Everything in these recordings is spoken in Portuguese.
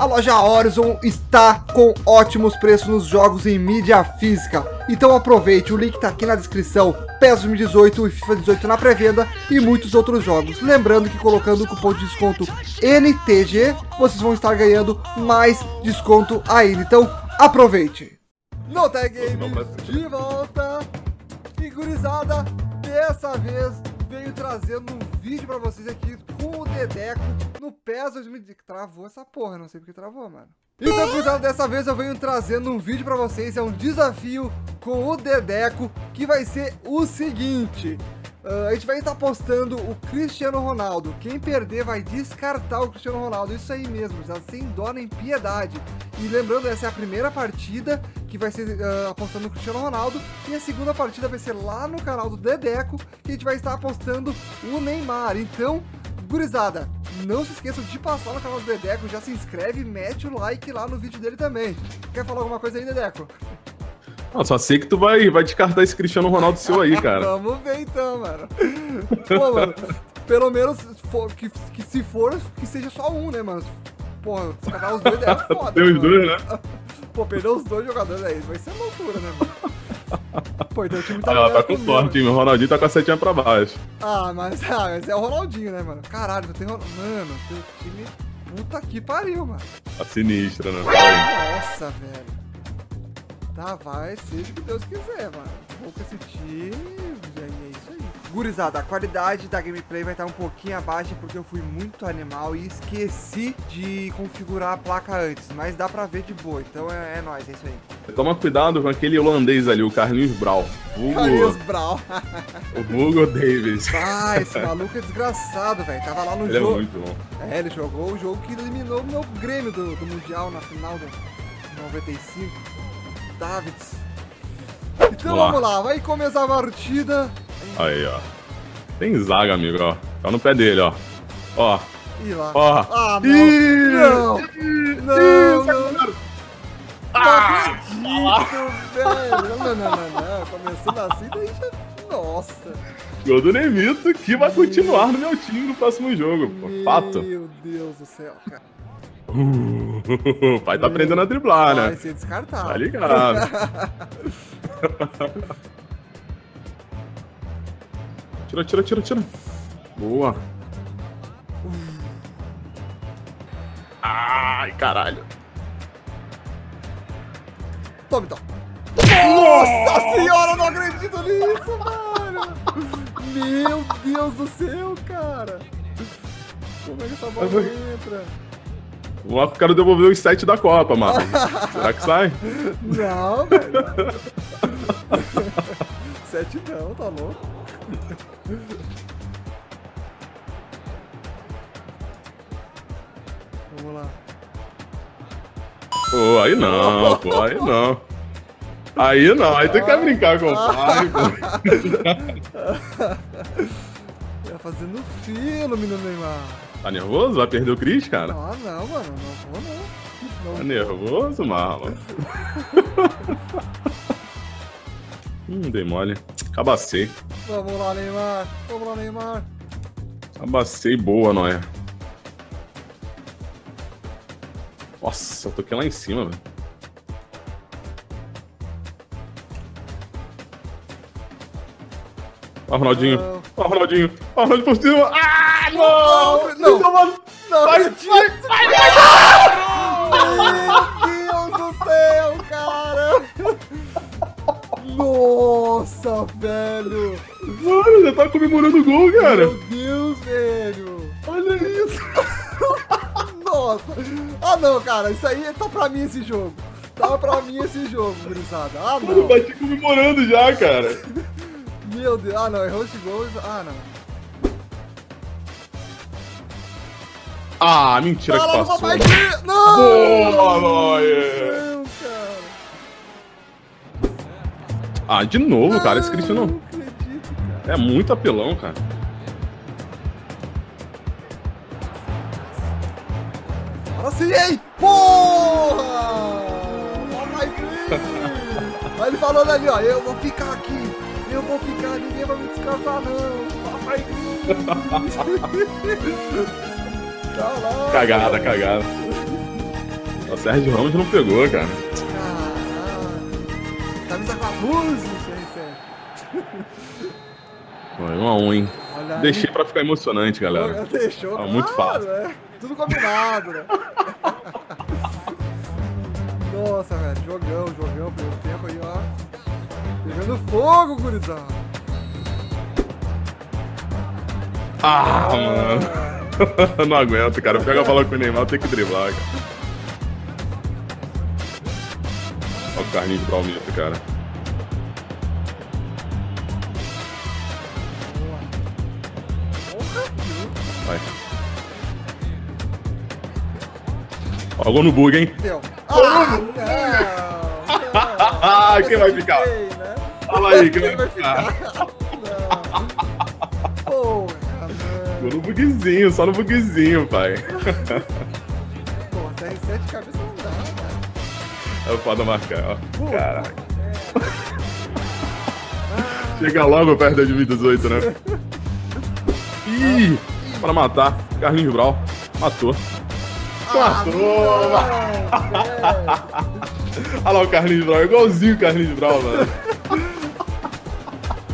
A loja Horizon está com ótimos preços nos jogos em mídia física. Então aproveite, o link está aqui na descrição. PES 2018 e FIFA 18 na pré-venda e muitos outros jogos. Lembrando que colocando o cupom de desconto NTG, vocês vão estar ganhando mais desconto ainda. Então aproveite! No Tag Games de volta! E gurizada, dessa vez venho trazendo um vídeo pra vocês aqui com o Dedeco no PES 2018. Travou essa porra, não sei porque travou, mano. Então, gurizada, dessa vez eu venho trazendo um vídeo pra vocês, é um desafio com o Dedeco, que vai ser o seguinte... Uh, a gente vai estar postando o Cristiano Ronaldo. Quem perder vai descartar o Cristiano Ronaldo. Isso aí mesmo, já sem dó nem piedade. E lembrando, essa é a primeira partida que vai ser uh, apostando no Cristiano Ronaldo. E a segunda partida vai ser lá no canal do Dedeco, que a gente vai estar apostando o Neymar. Então, gurizada, não se esqueçam de passar no canal do Dedeco, já se inscreve e mete o like lá no vídeo dele também. Quer falar alguma coisa aí, Dedeco? Não, só sei que tu vai, vai descartar esse Cristiano Ronaldo seu aí, cara. Vamos ver então, mano. Pô, mano, pelo menos que, que se for, que seja só um, né, mano? Porra, descartar os dois é foda. Tem os dois, né? Pô, perder os dois jogadores aí vai ser loucura, né, mano? Pô, então o time tá. Ah, tá com sorte, time. O Ronaldinho tá com a setinha pra baixo. Ah, mas, ah, mas é o Ronaldinho, né, mano? Caralho, tu tem. Mano, teu time. Puta que pariu, mano. Tá sinistra, né? Nossa, velho. Tá, vai, seja o que Deus quiser, mano. Vou com esse time e aí. Gurizada, a qualidade da gameplay vai estar um pouquinho abaixo porque eu fui muito animal e esqueci de configurar a placa antes, mas dá pra ver de boa, então é, é nóis, é isso aí. Toma cuidado com aquele holandês ali, o Carlinhos Brau. Hugo... Carlinhos Brau. o Hugo Davis. Ah, esse maluco é desgraçado, velho. Tava lá no ele jogo. Ele é muito bom. É, ele jogou o jogo que eliminou o meu Grêmio do, do Mundial na final do 95. Davids. Então Olá. vamos lá, vai começar a partida. Aí, ó. Tem zaga, amigo, ó. Tá no pé dele, ó. Ó. Ih lá. Ó. Ah, não. Ih, não. Não, não. não. Ah, não acredito, velho. Não, não, não, não. Começando assim, daí já... Nossa. Gol do Nemito, que vai continuar no meu time no próximo jogo, pô. Fato. Meu Deus do céu, cara. Uh, o pai tá aprendendo a driblar, né? Vai ser descartado. Tá ligado. tira, tira, tira, tira. Boa. Ai, caralho. Toma então. Nossa senhora, não acredito nisso, mano. Meu Deus do céu, cara. Como é que essa bola entra? O cara devolveu os 7 da Copa, mano. Será que sai? Não, velho. 7 não, tá louco? Vamos lá. Pô, aí não, pô, aí não. Aí não, aí tu quer brincar com o pai, pô. Tá fazendo filo, menino Neymar. Tá nervoso? Vai perder o Chris, cara? Ah, não, mano. Não vou, não. não tá nervoso, Marlon? hum, dei mole. Cabacei. Vamos lá, Neymar. Vamos lá, Neymar. Cabacei boa, Noé. Nossa, eu toquei lá em cima, velho. Ó, Ronaldinho. Ó, Ronaldinho. Ó, Ronaldinho por cima. Ah! não! Não, não, não, vai, vai, vai, vai, Meu cara, isso aí tá pra mim esse jogo. Tá pra mim esse jogo, gurizada. Ah não! Mano, bati comemorando já, cara! Meu Deus, ah não, errou esse gol. Ah não. Ah, mentira que passou. Papai, não! Boa, Noia! Não, cara. Ah, de novo, ah, cara. Esse Cristiano... Não acredito, cara. É muito apelão, cara. Agora sim, hein? Porra! Mas ele falou ali, ó. Eu vou ficar aqui. Eu vou ficar. Ninguém vai me descartar, não. Papai Cagada, cagada. O Sérgio Ramos não pegou, cara. Caralho. Camisa 14, CR7. Foi um a um, hein? Olha aí. Deixei pra ficar emocionante, galera. Deixou, muito claro, fácil. né? Tudo combinado, né? Nossa, velho, jogão, jogão, primeiro tempo aí, ó. Pegando fogo, gurizão. Ah, mano. não aguento, cara. Pega a bola com o Neymar, tem que driblar, cara. Olha o Carlinhos Braumito, cara. Ó, o no bug, hein? Deu. Ah, não, não. Ah, quem vai ficar? Né? Fala aí, quem vai ficar? Não. Porra, mano. no bugzinho, só no bugzinho, pai. Pô, CR7 de cabeça não dá, cara. É foda marcar, ó. Caraca. Chega logo perto de 2018, né? Ih, para matar. Carlinhos Brau. Matou. Ah, Olha lá o Carlinhos Brau, igualzinho o Carlinhos Brau, mano.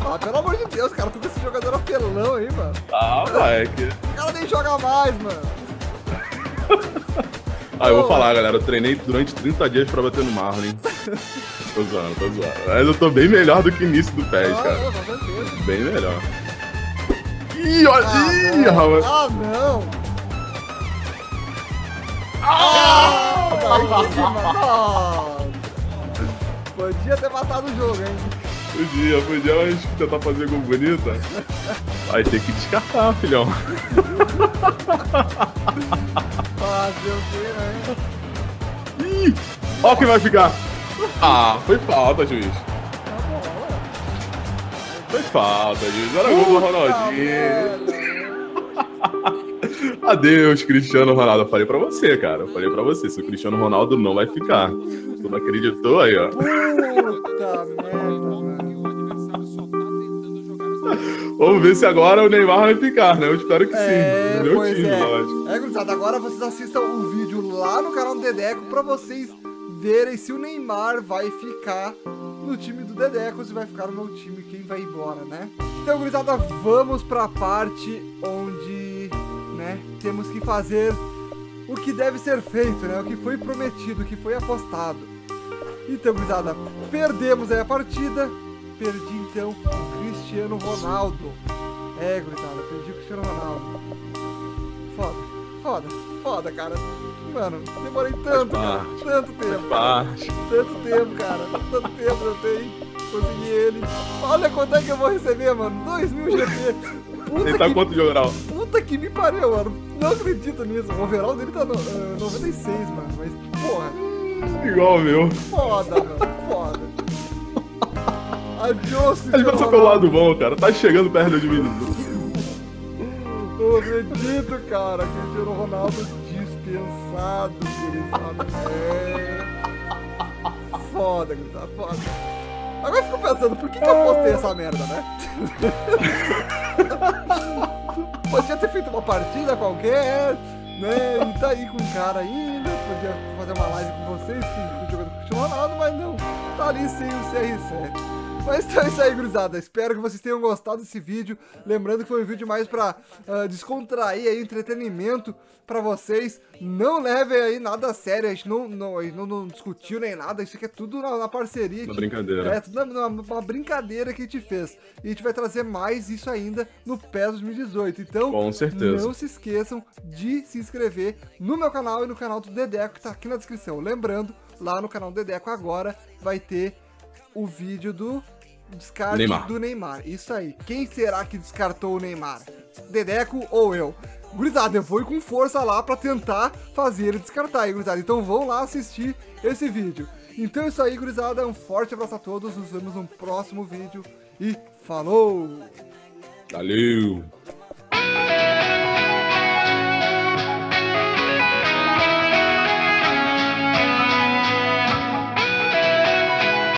ah, pelo amor de Deus, cara, tu com esse jogador apelão aí, mano. Ah, moleque. O cara nem joga mais, mano. Ah, eu vou falar, galera. Eu treinei durante 30 dias pra bater no Marlon, hein? Tô zoando, tô zoando. Mas eu tô bem melhor do que o início do PES, Ah, cara. Bem melhor. Ih, olha. Ah, Ih, não. Ah, não. Ah, que. Podia ter matado o jogo, hein? Podia, podia, mas tentar fazer gol bonita. Vai ter que descartar, filhão. Fazer o quê, né? Ih, ó quem vai ficar. Ah, foi falta, juiz. Tá. Foi falta, juiz. Era gol do Ronaldinho. Adeus, Cristiano Ronaldo. Eu falei pra você, cara. Eu falei pra você. Se o Cristiano Ronaldo não vai ficar. Tu não acreditou aí, ó. Puta merda. Vamos ver se agora o Neymar vai ficar, né? Eu espero que sim. É, No meu time, é. lógico. É, gurizada, agora vocês assistam o vídeo lá no canal do Dedeco pra vocês verem se o Neymar vai ficar no time do Dedeco, se vai ficar no meu time, quem vai embora, né? Então, gurizada, vamos pra parte onde, né, temos que fazer o que deve ser feito, né? O que foi prometido, o que foi apostado. Então, gurizada, perdemos aí a partida. Perdi, então, o Cristiano Ronaldo. É, gurizada, perdi o Cristiano Ronaldo. Foda, foda, foda, cara. Mano, demorei tanto, cara. Tanto tempo. Parte. Tanto tempo, cara. Tanto tempo eu tenho. Consegui ele. Olha quanto é que eu vou receber, mano. 2 mil GP. Puta Ele tá que, quanto de overall? Puta que me pariu, mano. Não acredito nisso. O overall dele tá no, eh, 96, mano. Mas, porra, Igual o meu. foda, mano. Foda. Adiós, Ele Cristiano passa pelo lado bom, cara. Tá chegando perto de 2018. Não acredito, cara. Cristiano Ronaldo dispensado, gurizada. É. Foda, gurizada, foda. Agora eu fico pensando, por que, que eu postei essa merda, né? Podia ter feito uma partida qualquer, né? E tá aí com o cara ainda. Podia fazer uma live com vocês, com o Cristiano Ronaldo, mas não. Tá ali sem o CR7. Mas então é isso aí, gurizada. Espero que vocês tenham gostado desse vídeo. Lembrando que foi um vídeo mais pra ah, descontrair aí, entretenimento pra vocês. Não levem aí nada a sério. A gente não, não, a gente não, não discutiu nem nada. Isso aqui é tudo na, na parceria. Na que- brincadeira. É, tudo na, na- uma brincadeira que a gente fez. E a gente vai trazer mais isso ainda no PES 2018. Então, Com certeza. não se esqueçam de se inscrever no meu canal e no canal do Dedeco, que tá aqui na descrição. Lembrando, lá no canal do Dedeco agora vai ter o vídeo do descarte Neymar. do Neymar. Isso aí. Quem será que descartou o Neymar? Dedeco ou eu? Gurizada, eu vou ir com força lá pra tentar fazer ele descartar, hein, gurizada. Então vão lá assistir esse vídeo. Então é isso aí, gurizada. Um forte abraço a todos. Nos vemos no próximo vídeo. E falou! Valeu.